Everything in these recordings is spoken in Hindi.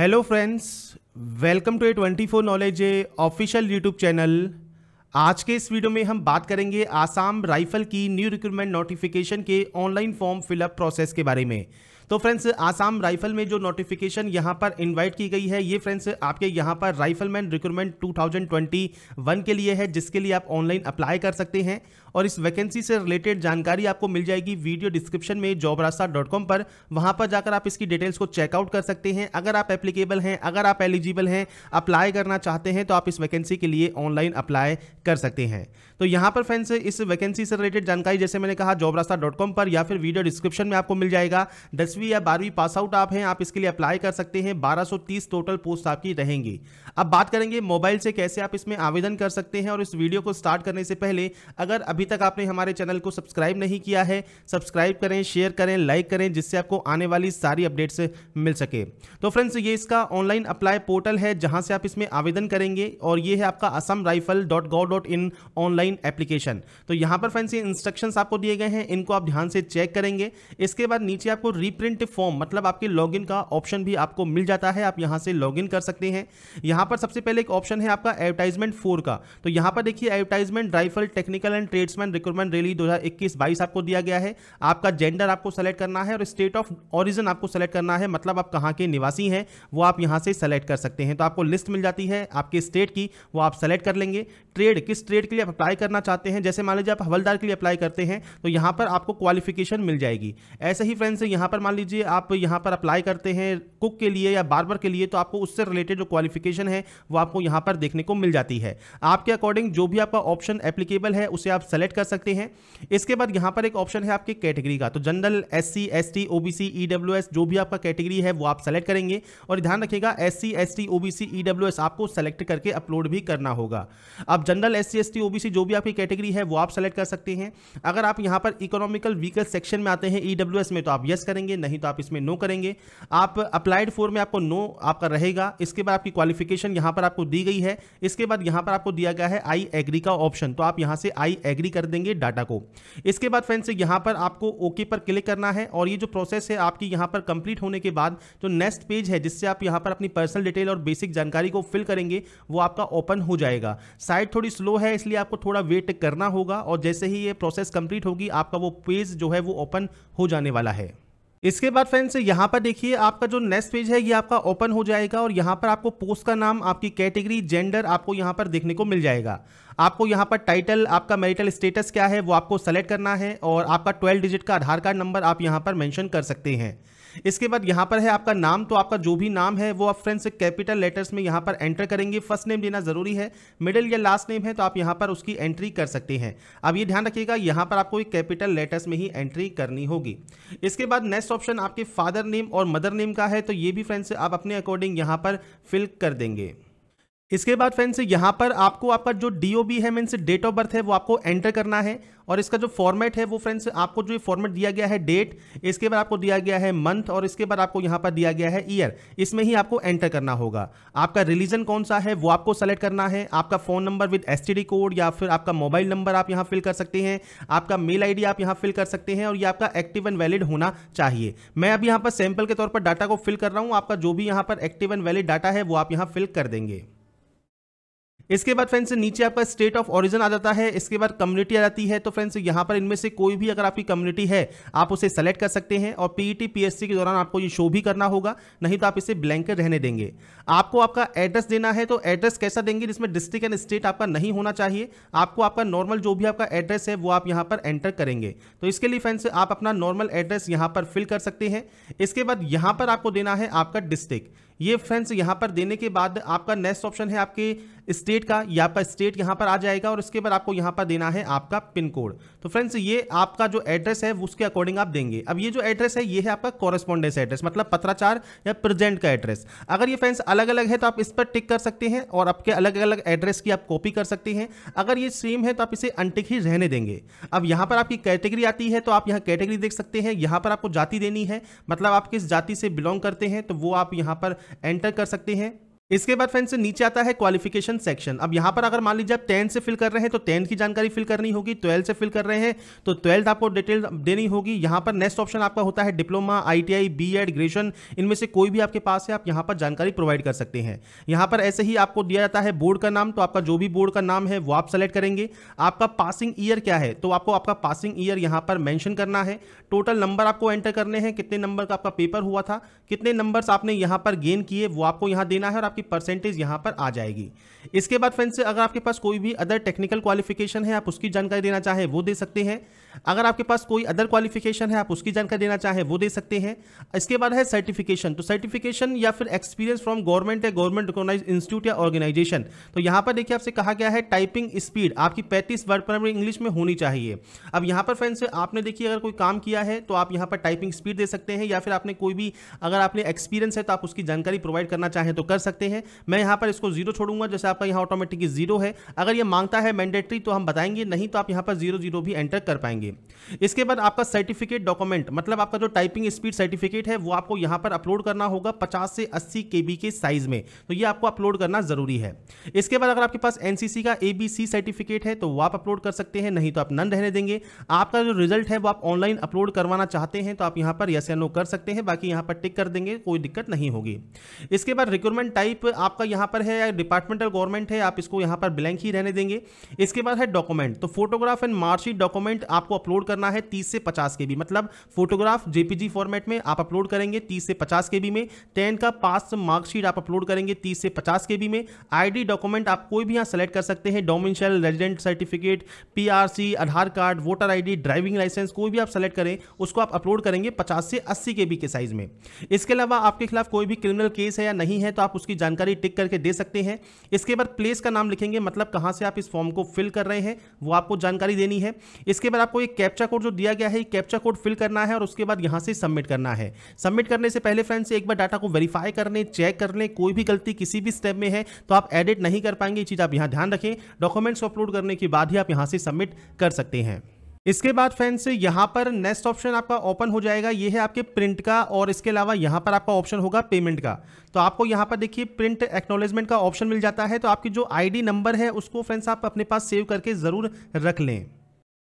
Hello friends welcome to A twenty four knowledge A official YouTube channel आज के इस वीडियो में हम बात करेंगे आसाम राइफल की न्यू रिक्रूटमेंट नोटिफिकेशन के online form fill up process के बारे में। तो फ्रेंड्स आसाम राइफल में जो नोटिफिकेशन यहाँ पर इनवाइट की गई है, ये फ्रेंड्स आपके यहाँ पर राइफलमैन रिक्रूटमेंट 2021 के लिए है, जिसके लिए आप ऑनलाइन अप्लाई कर सकते हैं। और इस वैकेंसी से रिलेटेड जानकारी आपको मिल जाएगी वीडियो डिस्क्रिप्शन में जॉब पर। वहाँ पर जाकर आप इसकी डिटेल्स को चेकआउट कर सकते हैं। अगर आप एप्लीकेबल हैं, अगर आप एलिजिबल हैं अप्लाई करना चाहते हैं तो आप इस वैकेंसी के लिए ऑनलाइन अप्लाई कर सकते हैं। तो यहाँ पर फ्रेंड्स इस वैकेंसी से रिलेटेड जानकारी, जैसे मैंने कहा जॉब पर या फिर वीडियो डिस्क्रिप्शन में आपको मिल जाएगा। दसवीं या बारहवीं पास आउट आप हैं, आप इसके लिए अप्लाई कर सकते हैं। 1230 टोटल पोस्ट आपकी रहेंगी। अब बात करेंगे मोबाइल से कैसे आप इसमें आवेदन कर सकते हैं और इस वीडियो को स्टार्ट करने से पहले अगर अभी तक आपने हमारे चैनल को सब्सक्राइब नहीं किया है सब्सक्राइब करें शेयर करें लाइक करें, जिससे आपको आने वाली सारी अपडेट्स मिल सके। तो फ्रेंड्स ये इसका ऑनलाइन अप्लाई पोर्टल है जहाँ से आप इसमें आवेदन करेंगे और ये है आपका Assam rifle dot gov dot in online application तो यहाँ पर फ्रेंड्स ये इंस्ट्रक्शंस आपको दिए गए हैं, इनको आप ध्यान से चेक करेंगे। इसके बाद नीचे आपको रीप्रिंट फॉर्म मतलब आपके लॉगिन का ऑप्शन भी आपको मिल जाता है, आप यहाँ से लॉगिन कर सकते हैं। यहाँ पर सबसे पहले एक ऑप्शन है आपका एडवर्टाइजमेंट फोर का। तो यहाँ पर देखिए advertisement rifle technical and tradesman recruitment rally 2021-22 आपको दिया गया है। आपका जेंडर आपको सेलेक्ट करना है और स्टेट ऑफ़ ओरिजिन आपको सेलेक्ट करना है मतलब आप कहाँ के निवासी हैं, वो आप यहाँ से सेलेक्ट कर सकते हैं। तो आपको लिस्ट मिल जाती है आपके स्टेट की, वो आप सेलेक्ट कर लेंगे। ट्रेड किस ट्रेड के लिए आप अप्लाई करना चाहते हैं? जैसे मान लीजिए आप हवलदार के लिए अप्लाई करते हैं तो यहाँ पर आपको क्वालिफिकेशन मिल जाएगी। ऐसे ही फ्रेंड्स यहाँ पर मान लीजिए, आप यहाँ पर अप्लाई करते हैं कुक के लिए या बार्बर के लिए तो आपको उससे रिलेटेड जो क्वालिफिकेशन है, वो आपको यहाँ पर देखने को मिल जाती है। आपके अकॉर्डिंग जो भी आपका ऑप्शन एप्लीकेबल है, उसे आप सेलेक्ट कर सकते हैं। इसके बाद यहाँ पर एक ऑप्शन है आपकी कैटेगरी का तो general S C S T OBC EW S जो भी आपका कैटेगरी है, वो आप सेलेक्ट करेंगे। और ध्यान रखिएगा S C S T OBC EW S आपको सेलेक्ट करके अपलोड भी करना होगा। अब general S C S T OBC जो भी आपकी कैटेगरी है, वो आप सेलेक्ट कर सकते हैं। अगर आप यहाँ पर इकोनॉमिकल व्हीकल सेक्शन में आते हैं ईडब्ल्यू एस में तो आप यस करेंगे, नहीं तो आप इसमें नो करेंगे। आप अप्लाइड फोर में आपको नो आपका रहेगा। इसके बाद आपकी क्वालिफिकेशन यहाँ पर आपको दी गई है। इसके बाद यहाँ पर आपको दिया गया है आई एग्री का ऑप्शन तो आप यहाँ से आई एग्री कर देंगे डाटा को। इसके बाद फ्रेंड्स यहाँ पर आपको ओके पर क्लिक करना है और ये जो प्रोसेस है आपकी यहाँ पर कंप्लीट होने के बाद जो नेक्स्ट पेज है, जिससे आप यहाँ पर अपनी पर्सनल डिटेल और बेसिक जानकारी को फिल करेंगे, वो आपका ओपन हो जाएगा। साइट थोड़ी स्लो है, इसलिए आपको थोड़ा वेट करना होगा और जैसे ही ये प्रोसेस कंप्लीट होगी, आपका वो पेज जो है वो ओपन हो जाने वाला है। इसके बाद फ्रेंड्स यहाँ पर देखिए आपका जो नेक्स्ट पेज है, ये आपका ओपन हो जाएगा और यहाँ पर आपको पोस्ट का नाम, आपकी कैटेगरी जेंडर आपको यहाँ पर देखने को मिल जाएगा। आपको यहाँ पर टाइटल आपका मैरिटल स्टेटस क्या है, वो आपको सेलेक्ट करना है और आपका ट्वेल्व डिजिट का आधार कार्ड नंबर आप यहाँ पर मेंशन कर सकते हैं। इसके बाद यहाँ पर है आपका नाम तो आपका जो भी नाम है, वो आप फ्रेंड्स कैपिटल लेटर्स में यहाँ पर एंटर करेंगे। फ़र्स्ट नेम देना ज़रूरी है मिडिल या लास्ट नेम है तो आप यहाँ पर उसकी एंट्री कर सकते हैं। अब ये ध्यान रखिएगा, यहाँ पर आपको कैपिटल लेटर्स में ही एंट्री करनी होगी। इसके बाद नेक्स्ट ऑप्शन आपके फादर नेम और मदर नेम का है तो ये भी फ्रेंड्स आप अपने अकॉर्डिंग यहाँ पर फिल कर देंगे। इसके बाद फ्रेंड्स यहाँ पर आपको आपका जो डीओबी है मीन्स डेट ऑफ़ बर्थ है, वो आपको एंटर करना है और इसका जो फॉर्मेट है वो फ्रेंड्स आपको जो फॉर्मेट दिया गया है डेट इसके बाद आपको दिया गया है मंथ और इसके बाद आपको यहाँ पर दिया गया है ईयर इसमें ही आपको एंटर करना होगा। आपका रिलीजन कौन सा है, वो आपको सेलेक्ट करना है। आपका phone number with S code या फिर आपका मोबाइल नंबर आप यहाँ फिल कर सकते हैं। आपका मेल आईडी आप यहाँ फिल कर सकते हैं और ये आपका एक्टिव एंड वैलिड होना चाहिए। मैं अब यहाँ पर सैंपल के तौर पर डाटा को फिल कर रहा हूँ। आपका जो भी यहाँ पर एक्टिव एंड वैलिड डाटा है, वो आप यहाँ फिल कर देंगे। इसके बाद फ्रेंड्स, नीचे आपका स्टेट ऑफ़ ओरिजिन आ जाता है, इसके बाद कम्युनिटी आ जाती है तो फ्रेंड्स, यहाँ पर इनमें से कोई भी अगर आपकी कम्युनिटी है, आप उसे सेलेक्ट कर सकते हैं और पीईटी पीएससी के दौरान आपको ये शो भी करना होगा, नहीं तो आप इसे ब्लैंक रहने देंगे। आपको आपका एड्रेस देना है तो एड्रेस कैसा देंगे, जिसमें डिस्ट्रिक्ट एंड स्टेट आपका नहीं होना चाहिए, आपको आपका नॉर्मल जो भी आपका एड्रेस है, वो आप यहाँ पर एंटर करेंगे। तो इसके लिए फ्रेंड्स, आप अपना नॉर्मल एड्रेस यहाँ पर फिल कर सकते हैं। इसके बाद यहाँ पर आपको देना है आपका डिस्ट्रिक्ट ये फ्रेंड्स यहाँ पर देने के बाद आपका नेक्स्ट ऑप्शन है आपके स्टेट का, या आपका स्टेट यहाँ पर आ जाएगा और इसके बाद आपको यहाँ पर देना है आपका पिन कोड तो फ्रेंड्स ये आपका जो एड्रेस है, उसके अकॉर्डिंग आप देंगे. अब ये जो एड्रेस है, ये है आपका कॉरेस्पॉन्डेंस एड्रेस मतलब पत्राचार या प्रेजेंट का एड्रेस अगर ये फ्रेंड्स अलग अलग है तो आप इस पर टिक कर सकते हैं और आपके अलग अलग एड्रेस की आप कॉपी कर सकते हैं. अगर ये सेम है तो आप इसे अनटिक ही रहने देंगे. अब यहाँ पर आपकी कैटेगरी आती है तो आप यहाँ कैटेगरी देख सकते हैं. यहाँ पर आपको जाति देनी है मतलब आप किस जाति से बिलोंग करते हैं तो वो आप यहाँ पर एंटर कर सकते हैं। इसके बाद फ्रेंड्स नीचे आता है क्वालिफिकेशन सेक्शन अब यहाँ पर अगर मान लीजिए आप टेंथ से फिल कर रहे हैं तो टेंथ की जानकारी फिल करनी होगी ट्वेल्थ से फिल कर रहे हैं तो ट्वेल्थ आपको डिटेल देनी होगी। यहाँ पर नेक्स्ट ऑप्शन आपका होता है डिप्लोमा आईटीआई बीएड ग्रेजुएशन इनमें से कोई भी आपके पास है, आप यहाँ पर जानकारी प्रोवाइड कर सकते हैं। यहाँ पर ऐसे ही आपको दिया जाता है बोर्ड का नाम तो आपका जो भी बोर्ड का नाम है, वो आप सेलेक्ट करेंगे। आपका पासिंग ईयर क्या है तो आपको आपका पासिंग ईयर यहाँ पर मैंशन करना है। टोटल नंबर आपको एंटर करने हैं, कितने नंबर का आपका पेपर हुआ था, कितने नंबर्स आपने यहाँ पर गेन किए, वो आपको यहाँ देना है, और परसेंटेज यहाँ पर आ जाएगी। इसके बाद फ्रेंड्स अगर आपके पास कोई भी अदर टेक्निकल क्वालिफिकेशन है, आप उसकी जानकारी देना चाहें, वो दे सकते हैं। अगर आपके पास कोई अदर क्वालिफिकेशन है, आप उसकी जानकारी देना चाहें, वो दे सकते हैं। इसके बाद है सर्टिफिकेशन तो सर्टिफिकेशन या फिर एक्सपीरियंस फ्रॉम गवर्नमेंट या गवर्नमेंट रिकॉग्नाइज इंस्टीट्यूट या ऑर्गेनाइजेशन तो यहाँ पर देखिए आपसे कहा गया है टाइपिंग स्पीड आपकी पैंतीस वर्ड पर इंग्लिश में होनी चाहिए। अब यहाँ पर फ्रेंड्स आपने देखिए अगर कोई काम किया है तो आप यहाँ पर टाइपिंग स्पीड दे सकते हैं, या फिर आपने कोई भी, अगर आपने एक्सपीरियंस है तो आप उसकी जानकारी प्रोवाइड करना चाहें तो कर सकते हैं। मैं यहाँ पर इसको ज़ीरो छोड़ूँगा, जैसे आपका यहाँ ऑटोमेटिक ज़ीरो है। अगर ये माँगता है मैंडेटरी तो हम बताएँगे, नहीं तो आप यहाँ पर ज़ीरो ज़ीरो भी एंटर कर पाएँगे। इसके बाद आपका सर्टिफिकेट डॉक्यूमेंट मतलब आपका जो टाइपिंग स्पीड सर्टिफिकेट है, वो आपको यहाँ पर अपलोड करना होगा पचास से अस्सी के के साइज़ में। तो ये आपको अपलोड करना ज़रूरी है। इसके बाद अगर आपके पास एनसीसी का ए सर्टिफिकेट है तो वो आप अपलोड कर सकते हैं, नहीं तो आप नन रहने देंगे। आपका जो रिज़ल्ट है, वो आप ऑनलाइन अपलोड करवाना चाहते हैं तो आप यहाँ पर यस या नो कर सकते हैं, बाकी यहाँ पर टिक कर देंगे, कोई दिक्कत नहीं होगी। इसके बाद रिक्रूटमेंट टाइप आपका यहाँ पर है या डिपार्टमेंटल गवर्नमेंट है, आप इसको यहाँ पर ब्लैंक ही रहने देंगे। इसके बाद है डॉक्यूमेंट तो फोटोग्राफ एंड मार्कशीट डॉक्यूमेंट आपको अपलोड करना है तीस से पचास के मतलब फोटोग्राफ जेपीजी फॉर्मेट में आप अपलोड करेंगे तीस से पचास के में टेन का पास मार्कशीट आप अपलोड करेंगे तीस से पचास के में आईडी डॉक्यूमेंट आप कोई भी यहाँ सेलेक्ट कर सकते हैं domicile resident certificate PRC Aadhaar card voter ID driving licence कोई भी आप सेलेक्ट करें, उसको आप अपलोड करेंगे पचास से अस्सी के के साइज़ में। इसके अलावा आपके खिलाफ कोई भी क्रिमिनल केस है या नहीं है तो आप उसकी जानकारी टिक करके दे सकते हैं। इसके बाद प्लेस का नाम लिखेंगे मतलब कहाँ से आप इस फॉर्म को फिल कर रहे हैं, वो आपको जानकारी देनी है। इसके बाद आपको एक कैप्चा कोड जो दिया गया है कैप्चा कोड फिल करना है और उसके बाद यहाँ से सबमिट करना है। सबमिट करने से पहले फ्रेंड्स एक बार डाटा को वेरीफाई कर लें चेक कर लें, कोई भी गलती किसी भी स्टेप में है तो आप एडिट नहीं कर पाएँगे। ये चीज़ आप यहाँ ध्यान रखें डॉक्यूमेंट्स अपलोड करने के बाद ही आप यहाँ से सबमिट कर सकते हैं। इसके बाद फ्रेंड्स, यहाँ पर नेक्स्ट ऑप्शन आपका ओपन हो जाएगा। ये है आपके प्रिंट का और इसके अलावा यहाँ पर आपका ऑप्शन होगा पेमेंट का। तो आपको यहाँ पर देखिए प्रिंट एक्नोलेजमेंट का ऑप्शन मिल जाता है। तो आपकी जो आईडी नंबर है, उसको फ्रेंड्स आप अपने पास सेव करके ज़रूर रख लें।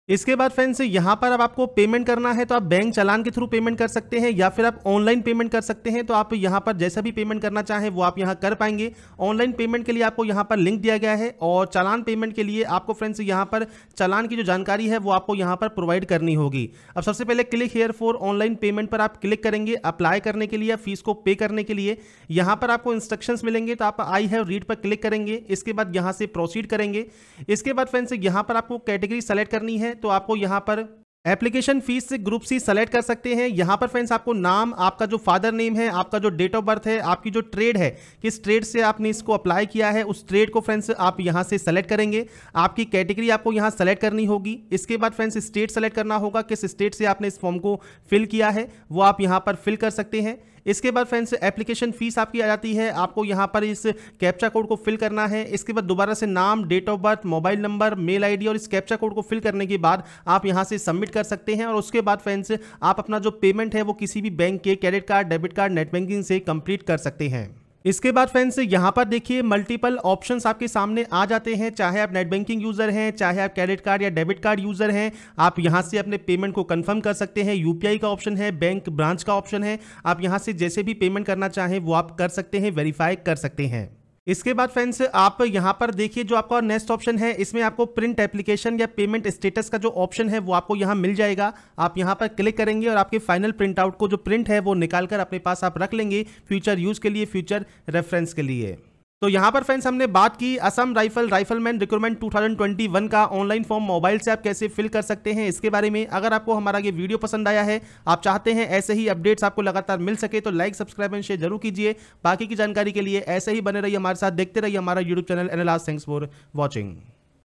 इसके बाद फ्रेंड्स यहाँ पर अब आपको पेमेंट करना है तो आप बैंक चलान के थ्रू पेमेंट कर सकते हैं, या फिर आप ऑनलाइन पेमेंट कर सकते हैं तो आप यहाँ पर जैसा भी पेमेंट करना चाहें, वो आप यहाँ कर पाएँगे। ऑनलाइन पेमेंट के लिए आपको यहाँ पर लिंक दिया गया है, और चलान पेमेंट के लिए आपको फ्रेंड्स यहाँ पर चलान की जो जानकारी है, वो आपको यहाँ पर प्रोवाइड करनी होगी। अब सबसे पहले click here for online payment पर आप क्लिक करेंगे अप्लाई करने के लिए फ़ीस को पे करने के लिए। यहाँ पर आपको इंस्ट्रक्शंस मिलेंगे तो आप आई हैव रीड पर क्लिक करेंगे, इसके बाद यहाँ से प्रोसीड करेंगे। इसके बाद फ्रेंड्स यहाँ पर आपको कैटेगरी सेलेक्ट करनी है तो आपको यहाँ पर एप्लीकेशन फ़ीस से ग्रुप सी सेलेक्ट कर सकते हैं। यहाँ पर फ्रेंड्स आपको नाम, आपका जो फादर नेम है, आपका जो डेट ऑफ़ बर्थ है, आपकी जो ट्रेड है, किस ट्रेड से आपने इसको अप्लाई किया है, उस ट्रेड को फ्रेंड्स आप यहाँ से सेलेक्ट करेंगे। आपकी कैटेगरी आपको यहाँ सेलेक्ट करनी होगी। इसके बाद फ्रेंड्स स्टेट सेलेक्ट करना होगा, किस स्टेट से आपने इस फॉर्म को फिल किया है, वो आप यहाँ पर फिल कर सकते हैं। इसके बाद फ्रेंड्स एप्लीकेशन फ़ीस आपकी आ जाती है। आपको यहाँ पर इस कैप्चा कोड को फिल करना है। इसके बाद दोबारा से नाम date of birth mobile number mail ID और इस कैप्चा कोड को फिल करने के बाद आप यहाँ से सबमिट कर सकते हैं। और उसके बाद फ्रेंड्स आप अपना जो पेमेंट है वो किसी भी बैंक के credit card debit card net banking से कंप्लीट कर सकते हैं। इसके बाद फ्रेंड्स यहाँ पर देखिए मल्टीपल ऑप्शंस आपके सामने आ जाते हैं। चाहे आप नेट बैंकिंग यूज़र हैं, चाहे आप क्रेडिट कार्ड या डेबिट कार्ड यूज़र हैं, आप यहाँ से अपने पेमेंट को कंफर्म कर सकते हैं। यूपीआई का ऑप्शन है बैंक ब्रांच का ऑप्शन है। आप यहाँ से जैसे भी पेमेंट करना चाहें, वो आप कर सकते हैं वेरीफाई कर सकते हैं। इसके बाद फ्रेंड्स आप यहाँ पर देखिए जो आपका नेक्स्ट ऑप्शन है, इसमें आपको प्रिंट एप्लीकेशन या पेमेंट स्टेटस का जो ऑप्शन है, वो आपको यहाँ मिल जाएगा। आप यहाँ पर क्लिक करेंगे और आपके फाइनल प्रिंट आउट को जो प्रिंट है, वो निकाल कर अपने पास आप रख लेंगे फ्यूचर यूज़ के लिए फ्यूचर रेफरेंस के लिए। तो यहाँ पर फ्रेंड्स हमने बात की असम राइफल राइफलमैन रिक्रूटमेंट 2021 का ऑनलाइन फॉर्म मोबाइल से आप कैसे फिल कर सकते हैं, इसके बारे में अगर आपको हमारा ये वीडियो पसंद आया है, आप चाहते हैं ऐसे ही अपडेट्स आपको लगातार मिल सके तो लाइक सब्सक्राइब एंड शेयर ज़रूर कीजिए। बाकी की जानकारी के लिए ऐसे ही बने रहिए हमारे साथ, देखते रहिए हमारा यूट्यूब चैनल एनलास थैंक्स फॉर वॉचिंग